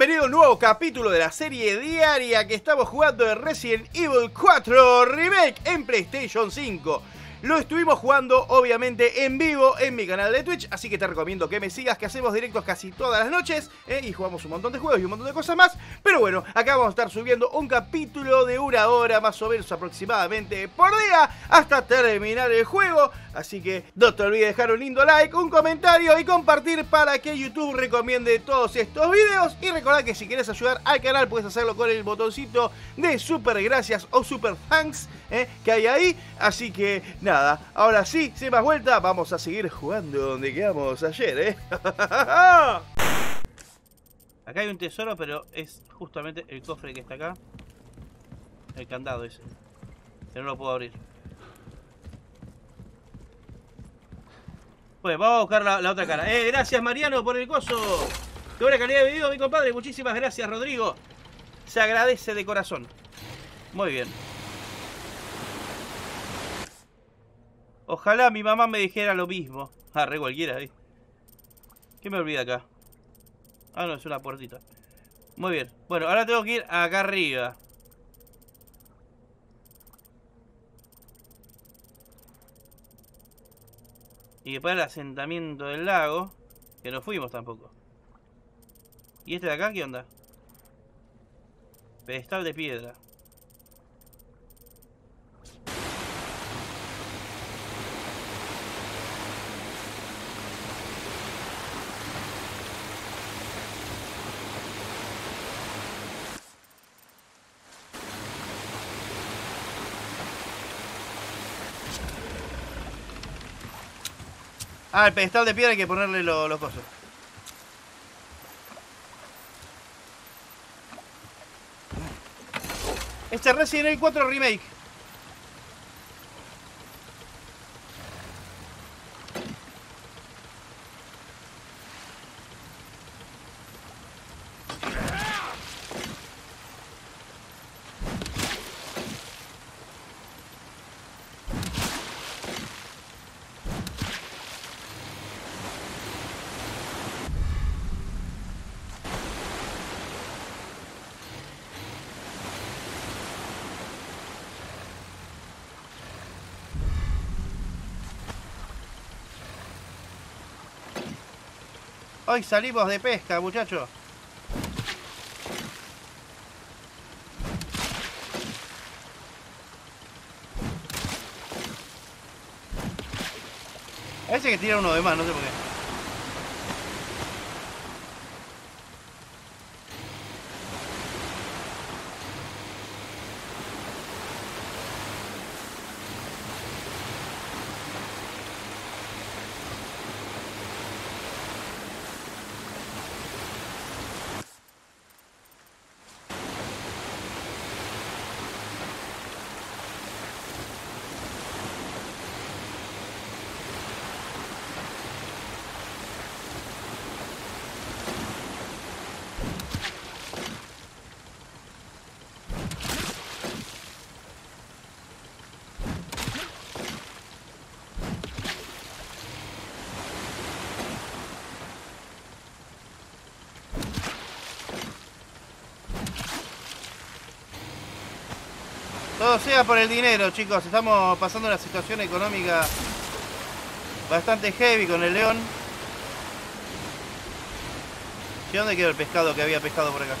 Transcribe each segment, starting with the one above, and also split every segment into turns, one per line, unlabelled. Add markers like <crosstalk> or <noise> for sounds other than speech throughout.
Bienvenido a un nuevo capítulo de la serie diaria que estamos jugando de Resident Evil 4 Remake en PlayStation 5. Lo estuvimos jugando obviamente en vivo en mi canal de Twitch, así que te recomiendo que me sigas, que hacemos directos casi todas las noches ¿eh? y jugamos un montón de juegos y un montón de cosas más. Pero bueno, acá vamos a estar subiendo un capítulo de una hora más o menos aproximadamente por día hasta terminar el juego. Así que no te olvides dejar un lindo like, un comentario y compartir para que YouTube recomiende todos estos videos. Y recordad que si quieres ayudar al canal puedes hacerlo con el botoncito de super gracias o super thanks ¿eh? que hay ahí. Así que nada, ahora sí, sin más vuelta, vamos a seguir jugando donde quedamos ayer. ¿eh? <laughs> Acá hay un tesoro, pero es justamente el cofre que está acá. El candado ese. Que no lo puedo abrir. Pues vamos a buscar la, la, otra cara. Eh, gracias Mariano por el coso. Qué buena calidad de video, mi compadre. Muchísimas gracias, Rodrigo. Se agradece de corazón. Muy bien. Ojalá mi mamá me dijera lo mismo. Ah, re cualquiera, ¿eh? ¿Qué me olvida acá? Ah, no, es una puertita. Muy bien. Bueno, ahora tengo que ir acá arriba. Y después el asentamiento del lago. Que no fuimos tampoco. ¿Y este de acá qué onda? Pedestal de piedra. Ah, el pedestal de piedra hay que ponerle los lo cosos. Este Resident Evil 4 Remake. Hoy salimos de pesca, muchachos. Parece que tira uno de más, no sé por qué. Sea por el dinero, chicos. Estamos pasando una situación económica bastante heavy con el león. ¿Y dónde quedó el pescado que había pescado por acá?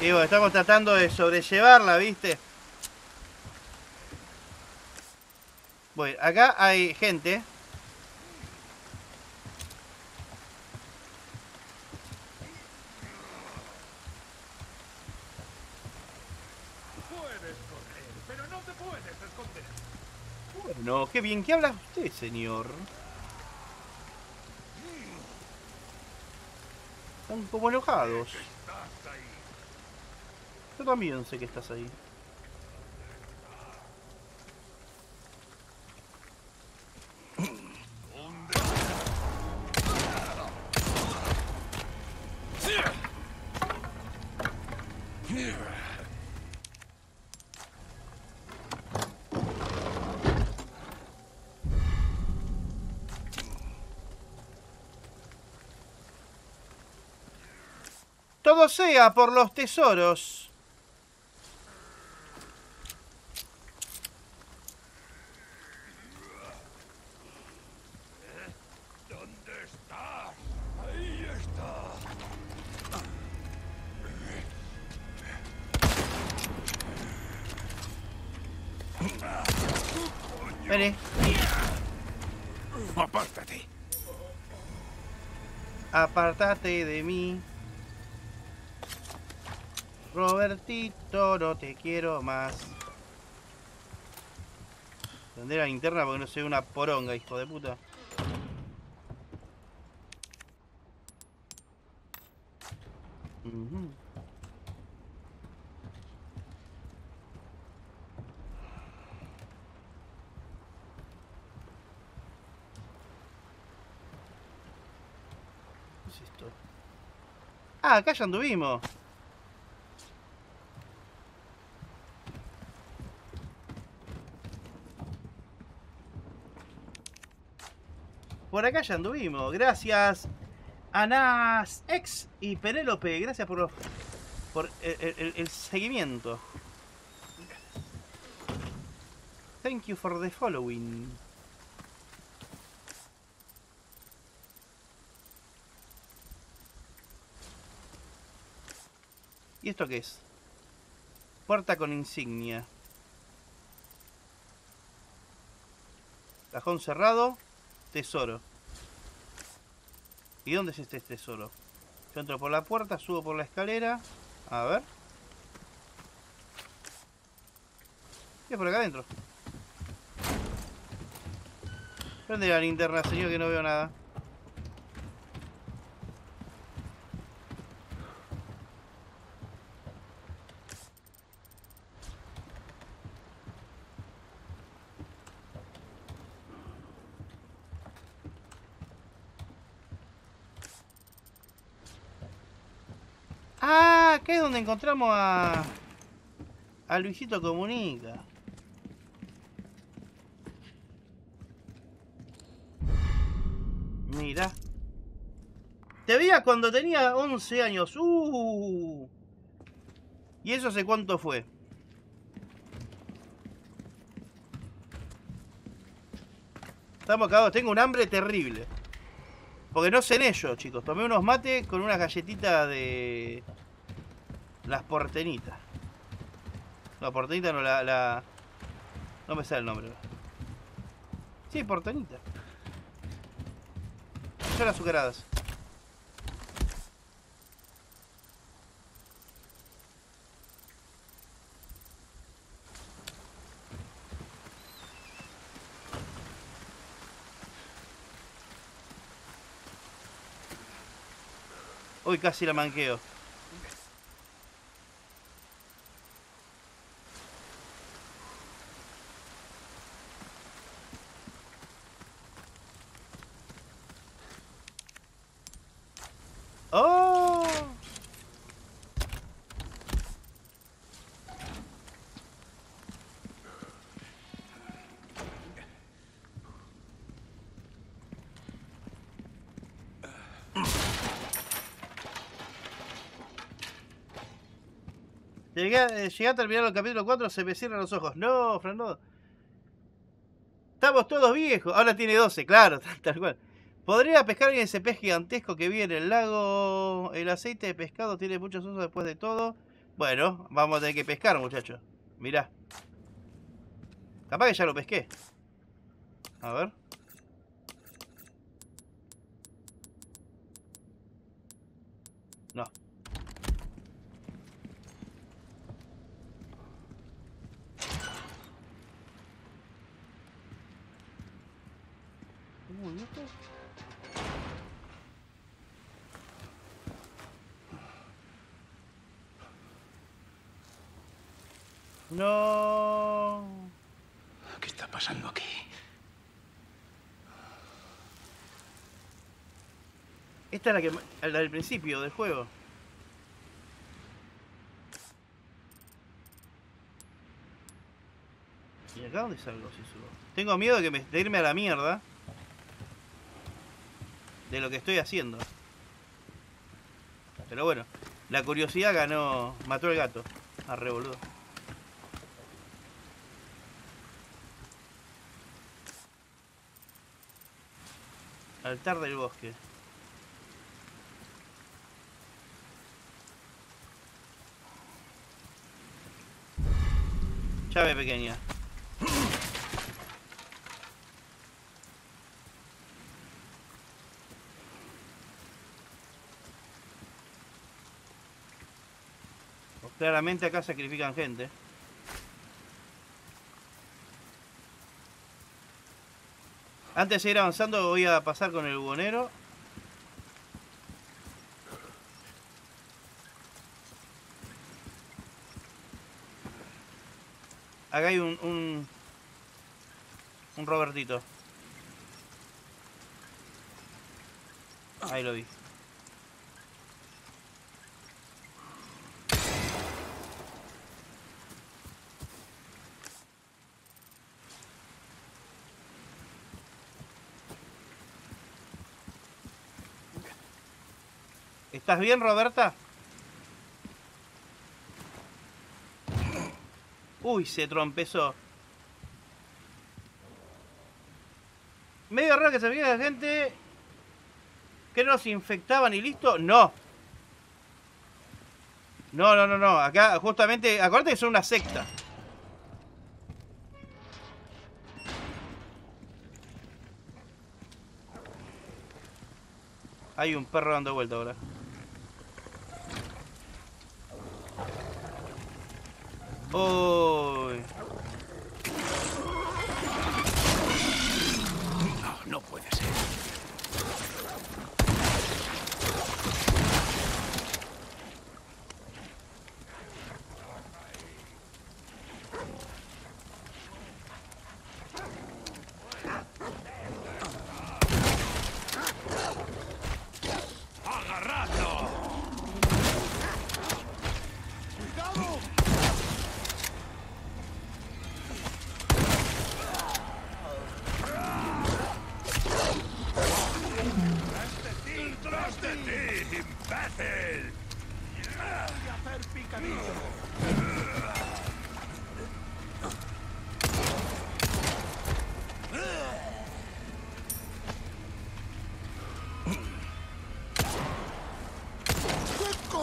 Y bueno, estamos tratando de sobrellevarla, ¿viste? Bueno, acá hay gente No, qué bien, ¿qué habla usted, señor? Están como enojados. Yo también sé que estás ahí. Todo sea por los tesoros.
¿Dónde estás? Ahí está.
Vení.
Apártate.
Apártate de mí. No te quiero más. Prender la linterna porque no soy una poronga, hijo de puta. ¿Qué es esto? Ah, acá ya anduvimos. Acá ya anduvimos. Gracias, Anas X y Penélope. Gracias por por el- el seguimiento. Thank you for the following. ¿Y esto qué es? Puerta con insignia. Cajón cerrado. Tesoro. ¿Y dónde es este tesoro? Yo entro por la puerta, subo por la escalera. A ver. ¿Qué es por acá adentro? Prende la linterna, señor, que no veo nada. Ah, acá es encontramos a... A Luisito Comunica. Mira. Te veía cuando tenía 11 años. Uh. ¿Y eso hace cuánto fue? Estamos cagados. Tengo un hambre terrible. Porque no sé en ello, chicos. Tomé unos mates con unas galletitas de... Las portenitas. No, portenita no, la, la... No me sale el nombre. Sí, portenita. Son azucaradas. Uy, casi la manqueo. ¡Oh! Llegué, a- eh, a terminar el capítulo 4, se me cierran los ojos. No, Fran. Estamos todos viejos. Ahora tiene 12, claro, <laughs> tal, tal cual. ¿Podría pescar en ese pez gigantesco que vi en el lago? El aceite de pescado tiene muchos usos después de todo. Bueno, vamos a tener que pescar, muchachos. Mirá. Capaz que ya lo pesqué. A ver. No. No.
¿Qué está pasando aquí?
Esta es la que la del principio del juego. ¿Y acá dónde salgo si subo? Tengo miedo de, que me, de irme a la mierda. De lo que estoy haciendo. Pero bueno. La curiosidad ganó. Mató el gato. Arre, boludo. Altar del bosque. Llave pequeña. Claramente acá sacrifican gente. Antes de seguir avanzando voy a pasar con el buhonero. Acá hay un, un, un Robertito. Ahí lo vi. ¿Estás bien, Roberta? Uy, se trompezó. Medio raro que se veía la gente que nos infectaban y listo. No. No, no, no, no. Acá justamente, acuérdate que son una secta. Hay un perro dando vuelta ahora. Uy.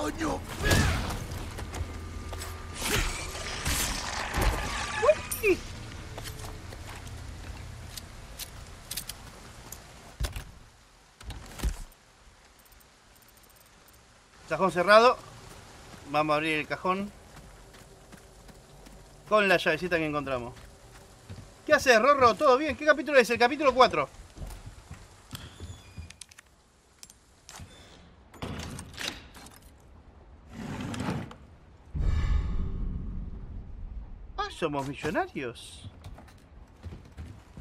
¿Qué coño?
Cajón cerrado. Vamos a abrir el cajón. Con la llavecita que encontramos. ¿Qué haces, Rorro? ¿Todo bien? ¿Qué capítulo es? El capítulo 4. Somos millonarios.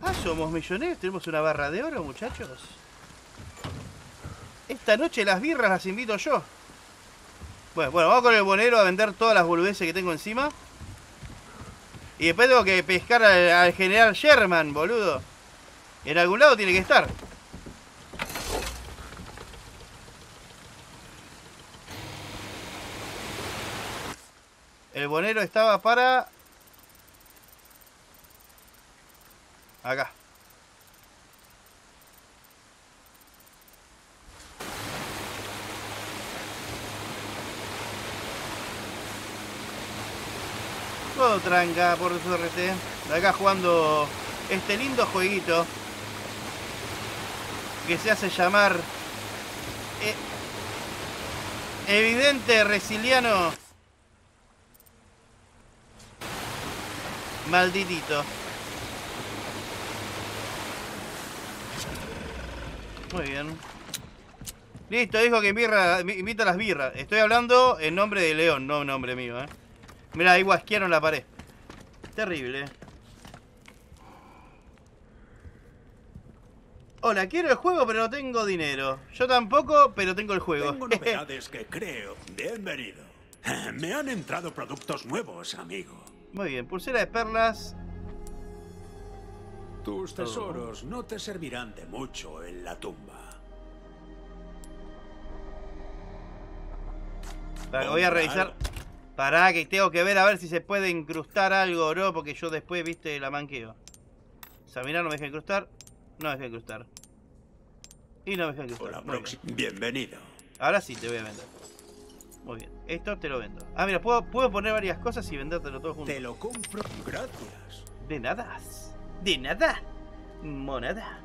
Ah, somos millonarios. Tenemos una barra de oro, muchachos. Esta noche las birras las invito yo. Bueno, bueno, vamos con el bonero a vender todas las boludeces que tengo encima. Y después tengo que pescar al, al general Sherman, boludo. En algún lado tiene que estar. El bonero estaba para... Acá. Todo tranca, por suerte. Acá jugando este lindo jueguito. Que se hace llamar... eh, evidente Resiliano. Malditito. Muy bien. Listo, dijo que birra, invita a las birras. Estoy hablando en nombre de León, no en nombre mío, eh. Mira, ahí guasquearon la pared. Terrible. Hola, quiero el juego, pero no tengo dinero. Yo tampoco, pero tengo el juego.
Tengo novedades que creo. Bienvenido. <laughs> Me han entrado productos nuevos, amigo.
Muy bien, pulsera de perlas.
Tus tesoros no te servirán de mucho en la tumba.
Voy a revisar. Pará, que tengo que ver a ver si se puede incrustar algo o no, porque yo después, viste, la manqueo. Mirá, no me deja incrustar. No me deja incrustar. Y no me deja incrustar.
Hola,
bien.
Bienvenido.
Ahora sí te voy a vender. Muy bien. Esto te lo vendo. Ah, mira, puedo, puedo poner varias cosas y vendértelo todo junto.
Te lo compro. Gracias.
De nada. De nada. Monada.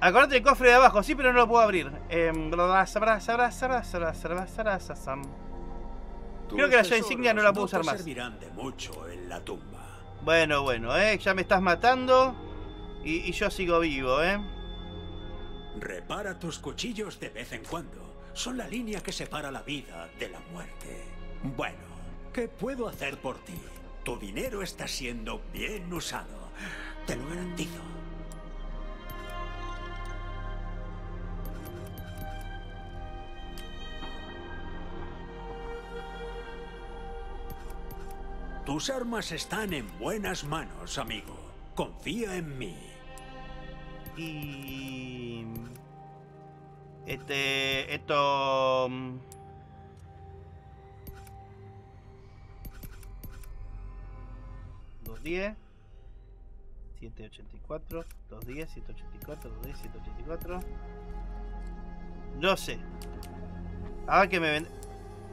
Acordate del cofre de abajo, sí, pero no lo puedo abrir. Em. Creo que la llave insignia no la puedo usar más.
servirán de mucho en la tumba.
Bueno, bueno, eh, ya me estás matando y, y yo sigo vivo, eh.
Repara tus cuchillos de vez en cuando. Son la línea que separa la vida de la muerte. Bueno, ¿qué puedo hacer por ti? Tu dinero está siendo bien usado. Te lo garantizo. Tus armas están en buenas manos, amigo. Confía en mí.
Y... Este... Esto... mm, Dos diez. 784, 210, 784, 210, 784. No sé. Ah, que me vende.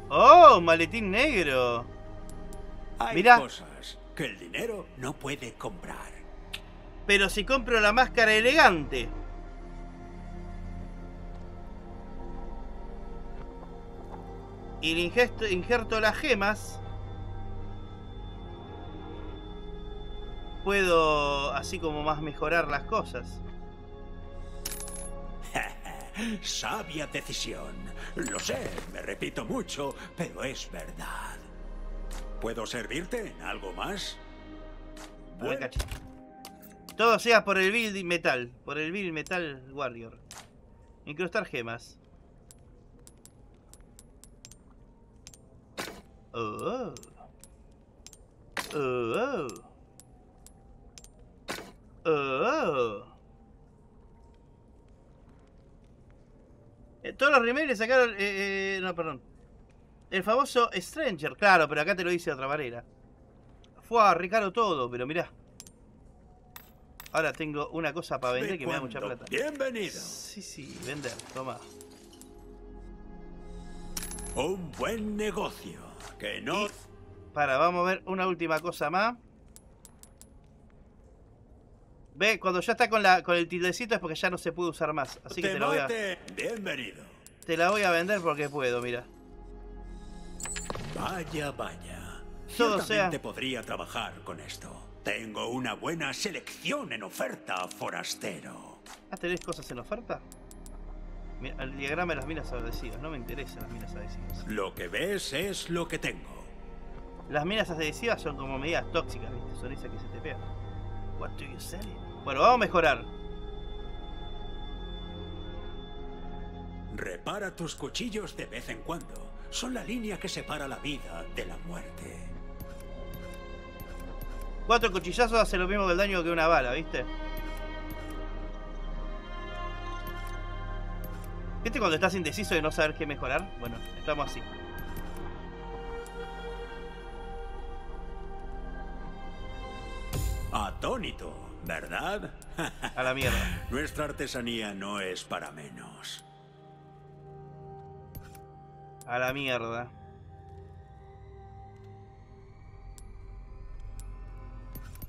¡Oh! Maletín negro.
Hay
Mira.
cosas que el dinero no puede comprar.
Pero si compro la máscara elegante. Y le ingesto- injerto las gemas. Puedo así como más mejorar las cosas. <laughs>
Sabia decisión. Lo sé, me repito mucho, pero es verdad. ¿Puedo servirte en algo más? Bueno.
Todo sea por el Build Metal. Por el Build Metal Warrior. Incrustar gemas. Oh. Oh. Oh. Eh, todos los remakes le sacaron. eh, eh, no, perdón. El famoso Stranger, claro, pero acá te lo dice de otra manera. Fue a Ricardo todo, pero mirá. Ahora tengo una cosa para vender
ve
que me da mucha plata.
Bienvenido.
Sí, sí, vender, toma.
Un buen negocio. Que no.
Y- Para, vamos a ver una última cosa más. Ve, cuando ya está con, la, con el tildecito es porque ya no se puede usar más. Así que
te
te la, voy a.
Bienvenido.
te la voy a vender porque puedo, mira.
Vaya, vaya.
Todo sea-
podría trabajar con esto. Tengo una buena selección en oferta, forastero.
Ah, ¿tenés cosas en oferta? Mira, el diagrama de las minas adhesivas. No me interesan las minas adhesivas.
Lo que ves es lo que tengo.
Las minas adhesivas son como medidas tóxicas, ¿viste? Son esas que se te pegan. What do you sell? Bueno, vamos a mejorar.
Repara tus cuchillos de vez en cuando. Son la línea que separa la vida de la muerte.
Cuatro cuchillazos hace lo mismo que el daño que una bala, ¿viste? ¿Viste cuando estás indeciso de no saber qué mejorar? Bueno, estamos así.
Atónito, ¿verdad?
A la mierda. <laughs>
Nuestra artesanía no es para menos.
A la mierda.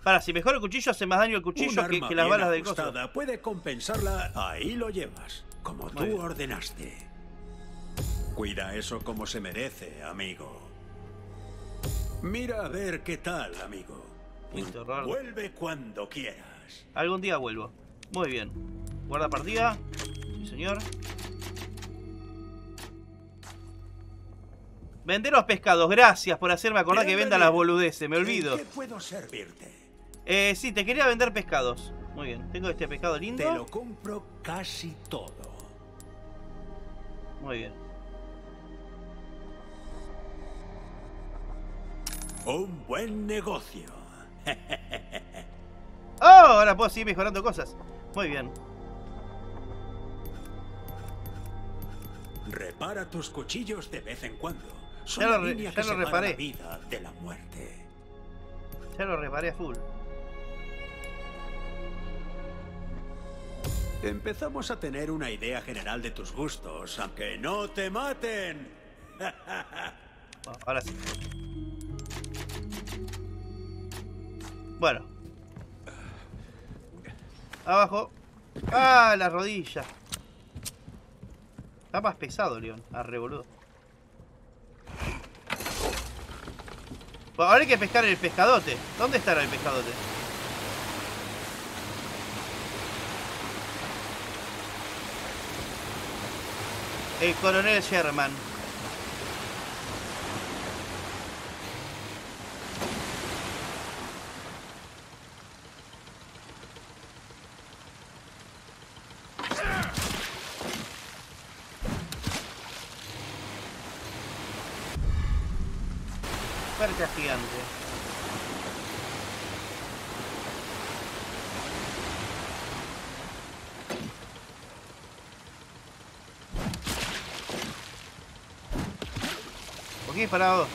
Para, si mejora el cuchillo hace más daño el
Un
cuchillo que,
arma
que las
bien
balas del coso.
ajustada puede compensarla. Ahí lo llevas, como tú
bien.
ordenaste. Cuida eso como se merece, amigo. Mira a ver qué tal, amigo. Vuelve cuando quieras.
Algún día vuelvo. Muy bien. Guarda partida. Sí, señor. Vender los pescados. Gracias por hacerme acordar que venda las boludeces. Me olvido.
¿En ¿Qué puedo servirte?
Eh, sí, te quería vender pescados. Muy bien. Tengo este pescado lindo.
Te lo compro casi todo.
Muy bien.
Un buen negocio. <laughs>
¡Oh! Ahora puedo seguir mejorando cosas. Muy bien.
Repara tus cuchillos de vez en cuando. Son
Ya lo ya
que
lo reparé.
la vida de la muerte.
Ya lo reparé a full.
Empezamos a tener una idea general de tus gustos, aunque no te maten. <laughs>
Ahora sí. Bueno. Abajo. Ah, la rodilla. Está más pesado, León. Arre, boludo. Bueno, ahora hay que pescar el pescadote. ¿Dónde estará el pescadote? El coronel Sherman. Perca gigante. ¿Por qué disparado?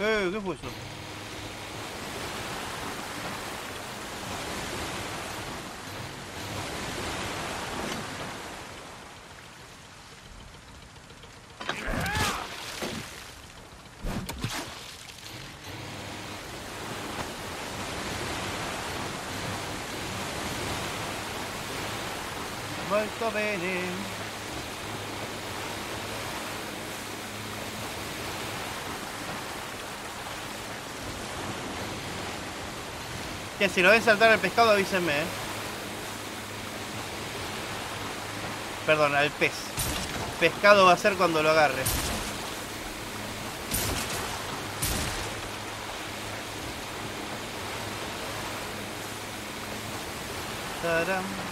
Eh, ¿qué fue eso? Molto bene. Que si lo ven saltar el pescado avísenme, eh. Perdón, al pez. Pescado va a ser cuando lo agarre. Taram.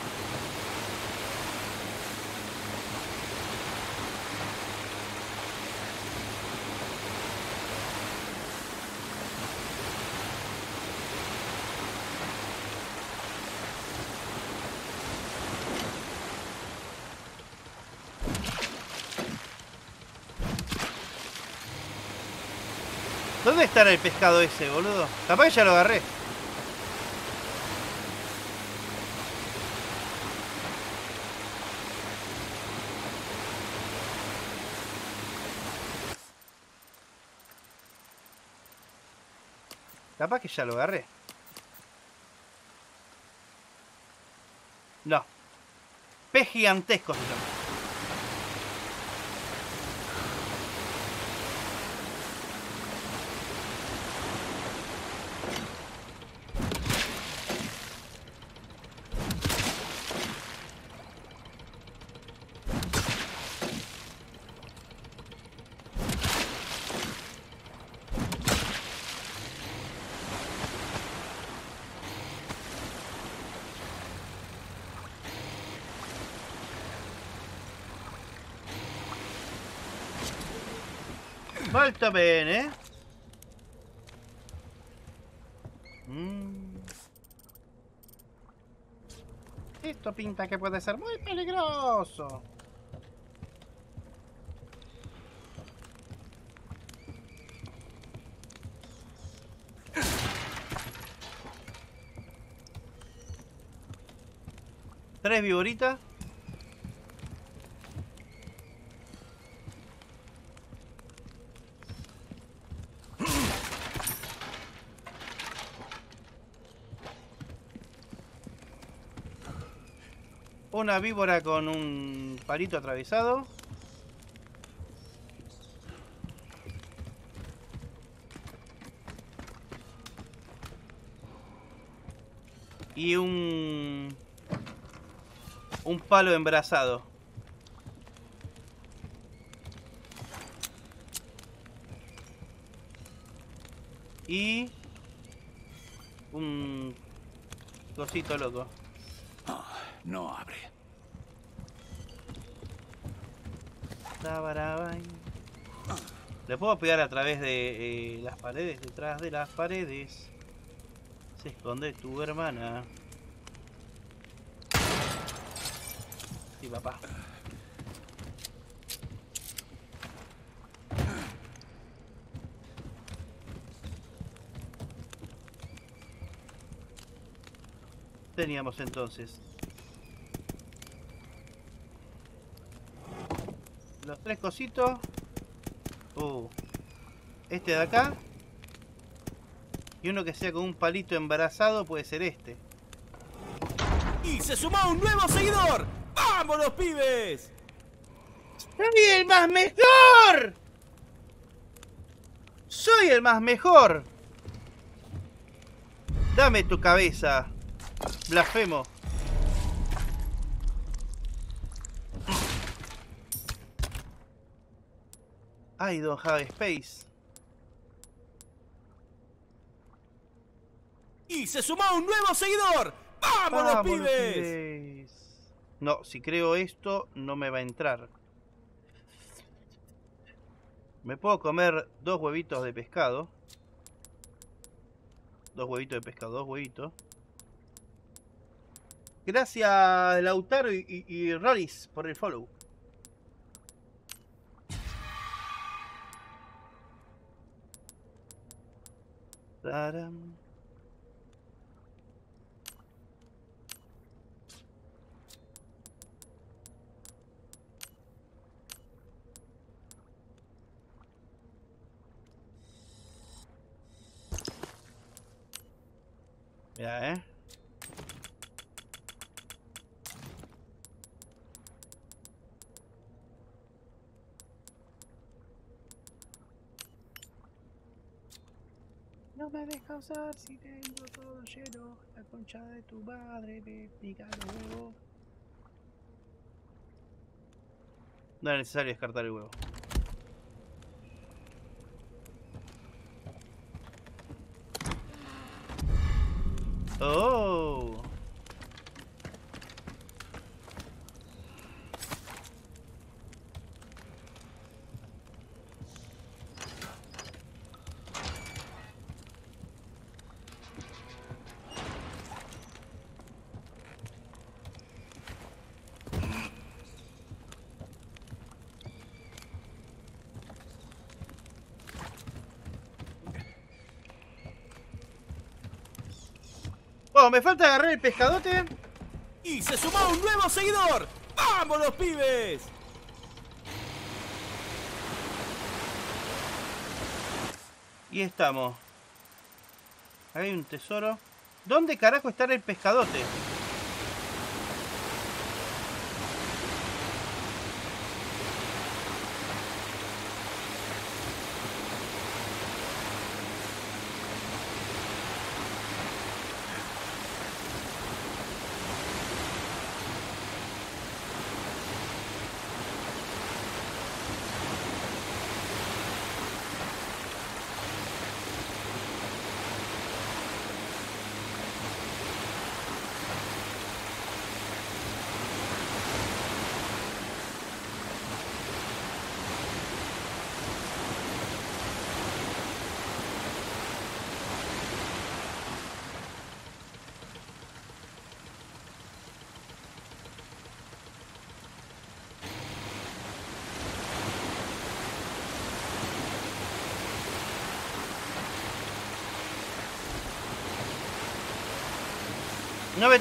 ¿Dónde estará el pescado ese, boludo? Capaz que ya lo agarré. Capaz que ya lo agarré. No. Pez gigantesco se llama. Molto bene. Mm. Esto pinta que puede ser muy peligroso. Tres viboritas. Una víbora con un palito atravesado. Y un... Un palo embrazado. Y... Un... Cosito loco.
Ah, no
Le puedo pegar a través de eh, las paredes, detrás de las paredes. Se esconde tu hermana. Sí, papá. Teníamos entonces tres cositos. Uh, este de acá. Y uno que sea con un palito embarazado puede ser este.
¡Y se sumó un nuevo seguidor! ¡Vámonos, pibes!
¡Soy el más mejor! ¡Soy el más mejor! Dame tu cabeza, blasfemo. I don't have space.
¡Y se sumó un nuevo seguidor! ¡Vámonos, pibes!
No, si creo esto, no me va a entrar. Me puedo comer dos huevitos de pescado. Dos huevitos de pescado, dos huevitos. Gracias, Lautaro y, y, y Roris, por el follow. Taram. Ya, eh. No me deja usar si tengo todo lleno. La concha de tu madre me pica los huevos. No es necesario descartar el huevo. Oh. Oh, me falta agarrar el pescadote.
¡Y se sumó un nuevo seguidor! ¡Vámonos, pibes!
Y estamos. Ahí hay un tesoro. ¿Dónde carajo está el pescadote?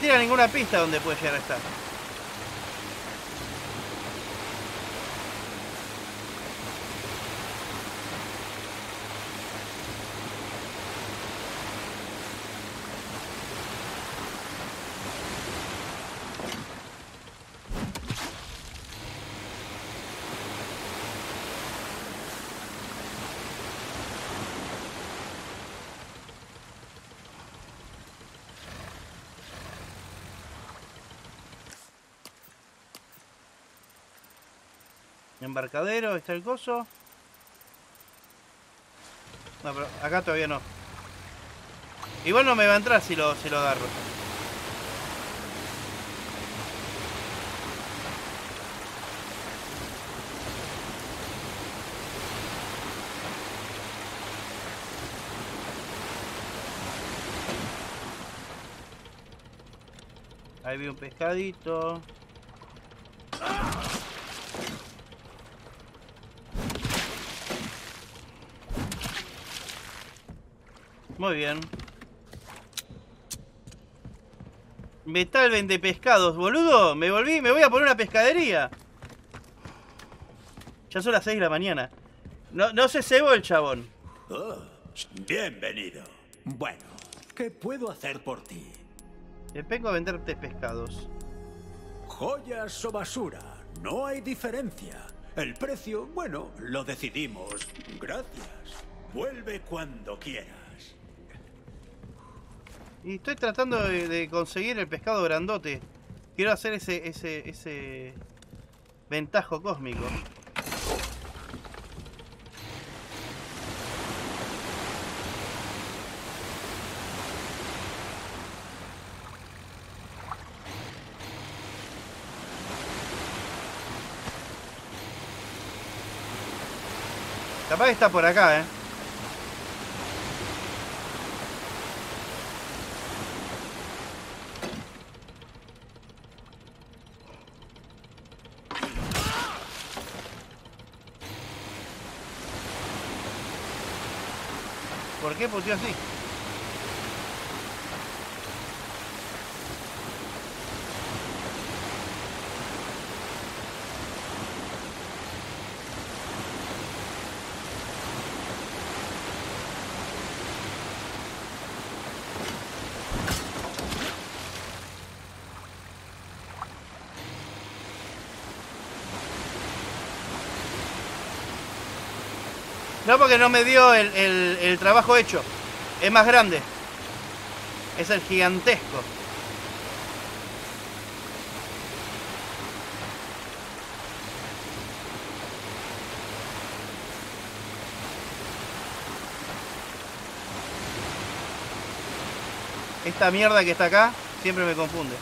Tira ninguna pista donde puede llegar a estar. Embarcadero, está el coso. No, pero acá todavía no. Igual no me va a entrar si lo, si lo agarro. Ahí vi un pescadito. Muy bien. Metal vende pescados, boludo. Me volví, me voy a poner una pescadería. Ya son las 6 de la mañana. No, no se cebó el chabón.
Oh, bienvenido. Bueno, ¿qué puedo hacer por ti?
Le vengo a venderte pescados.
Joyas o basura, no hay diferencia. El precio, bueno, lo decidimos. Gracias. Vuelve cuando quieras.
Y estoy tratando de, conseguir el pescado grandote. Quiero hacer ese, ese, ese ventajo cósmico. Capaz está por acá, eh. ¿Por qué puteó así? No, porque no me dio el, el- trabajo hecho. Es más grande. Es el gigantesco. Esta mierda que está acá siempre me confunde.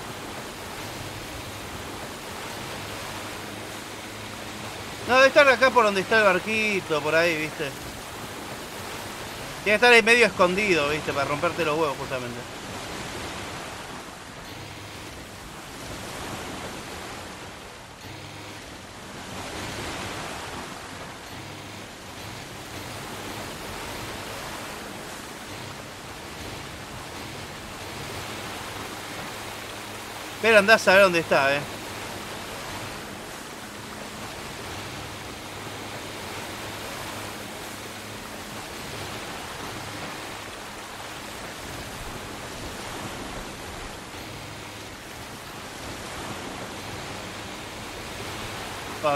No, debe estar acá por donde está el barquito, por ahí, viste. Tiene que estar ahí medio escondido, viste, para romperte los huevos justamente. Pero andás a saber dónde está, eh.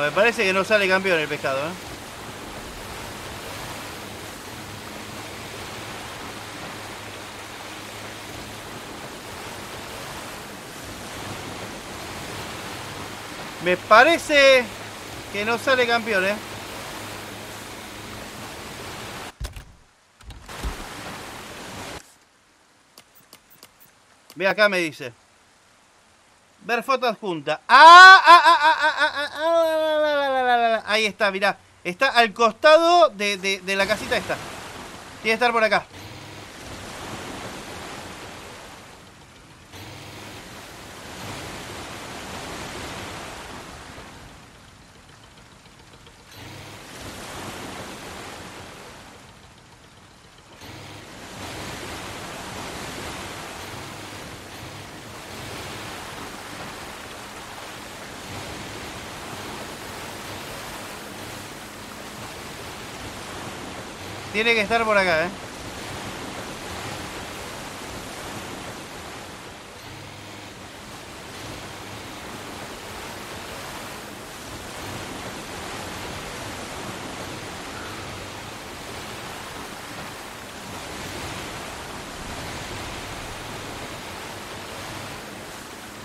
Me parece que no sale campeón el pescado, ¿eh? Me parece que no sale campeón, ¿eh? Ve acá me dice. Ver foto adjunta. ¡Ah! ah, ah, ah, ah, ah, ah, ah. Ahí está, mirá. Está al costado de, de, de la casita esta. Tiene que estar por acá. Tiene que estar por acá, ¿eh?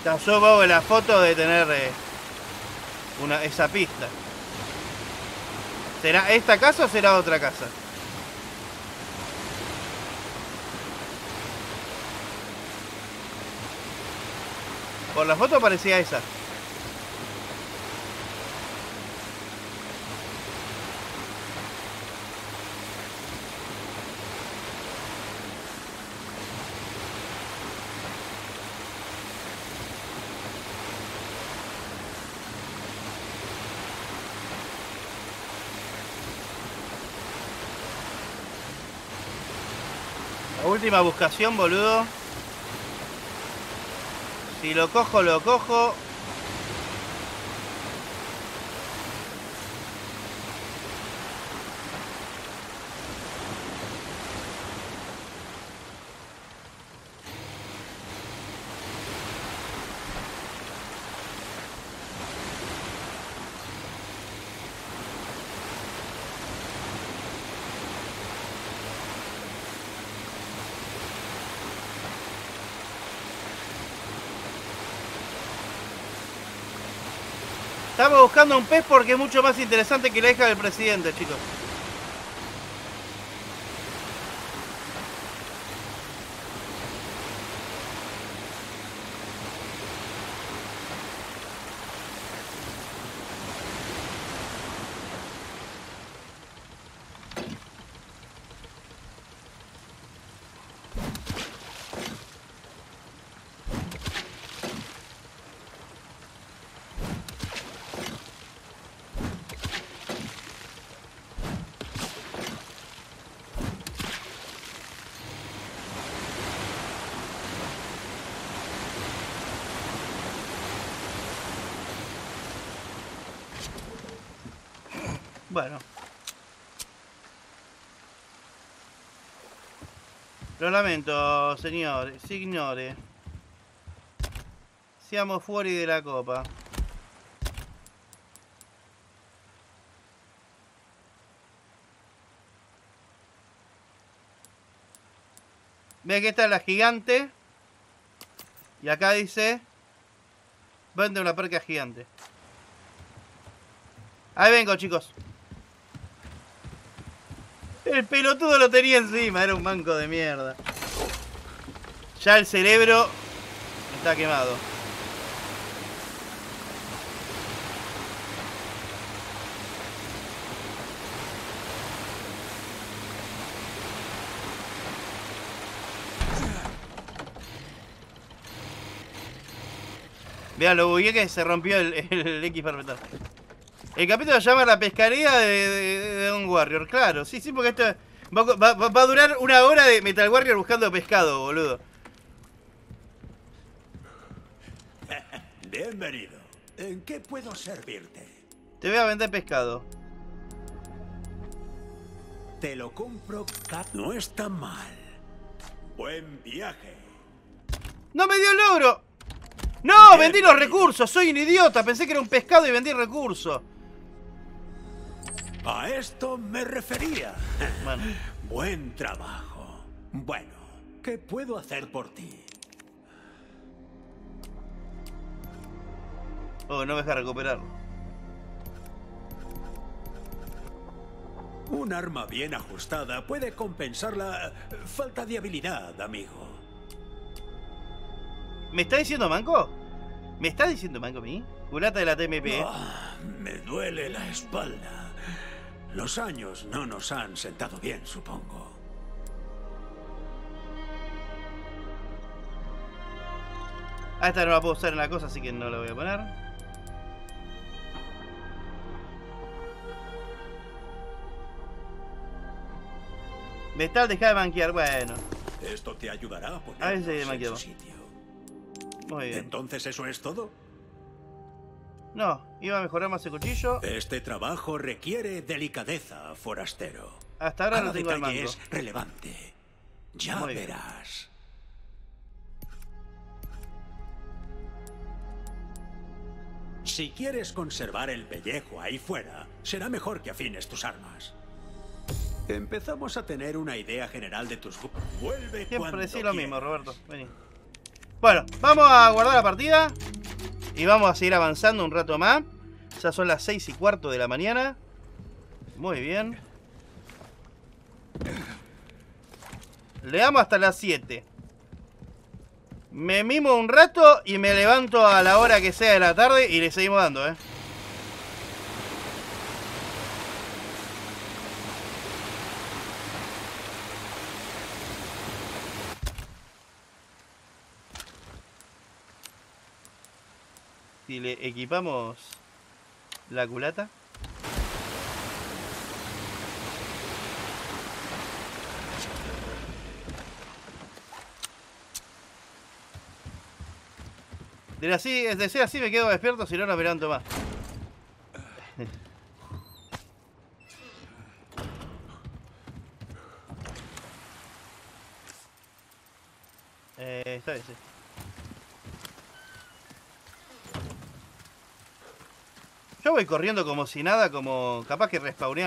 Cayó Bobo la foto de tener eh, una, esa pista. ¿Será esta casa o será otra casa? Por la foto parecía esa. Última buscación, boludo. Si lo cojo, lo cojo. Estamos buscando un pez porque es mucho más interesante que la hija del presidente, chicos. Bueno. Lo lamento, señor. Signore. Siamo fuori de la copa. Ve que esta es la gigante. Y acá dice... Vende una perca gigante. Ahí vengo, chicos. El pelotudo lo tenía encima, era un banco de mierda. Ya el cerebro está quemado. Vean, lo bugué que se rompió el, el X perfecto. El capítulo se llama La pescaría de, de, de un Warrior. Claro, sí, sí, porque esto va, va- va a durar una hora de Metal Warrior buscando pescado, boludo.
Bienvenido. ¿En qué puedo servirte?
Te voy a vender pescado.
Te lo compro, Cat. No está mal. Buen viaje.
¡No me dio el logro! ¡No! ¡Vendí los recursos! ¡Soy un idiota! Pensé que era un pescado y vendí recursos.
A esto me refería. <laughs>
Bueno.
Buen trabajo. Bueno, ¿qué puedo hacer por ti?
Oh, no me deja recuperarlo.
Un arma bien ajustada puede compensar la falta de habilidad, amigo.
¿Me está diciendo Manco? ¿Me está diciendo Manco a mí? Culata de la TMP.
Ah, me duele la espalda. Los años no nos han sentado bien, supongo.
Ah, esta no la puedo usar en la cosa, así que no la voy a poner. Metal, deja de manquear. Bueno,
Esto te ayudará a poner
A ver si me
en su sitio.
muy bien.
Entonces, ¿eso es todo?
No, iba a mejorar más el cuchillo.
Este trabajo requiere delicadeza, forastero.
Hasta ahora
Cada
no tengo el
detalle
mango.
es relevante. Ya
Muy bien.
verás. Si quieres conservar el pellejo ahí fuera, será mejor que afines tus armas. Empezamos a tener una idea general de tus... Vuelve
Siempre decís lo mismo. Roberto. Vení. Bueno, vamos a guardar la partida. Y vamos a seguir avanzando un rato más. Ya son las 6 y cuarto de la mañana. Muy bien. Le damos hasta las 7. Me mimo un rato y me levanto a la hora que sea de la tarde y le seguimos dando, ¿eh? Si le equipamos la culata. De, así, de ser así me quedo despierto, si no, no levanto más. <laughs> eh, está bien, sí. Yo voy corriendo como si nada, como capaz que respawnean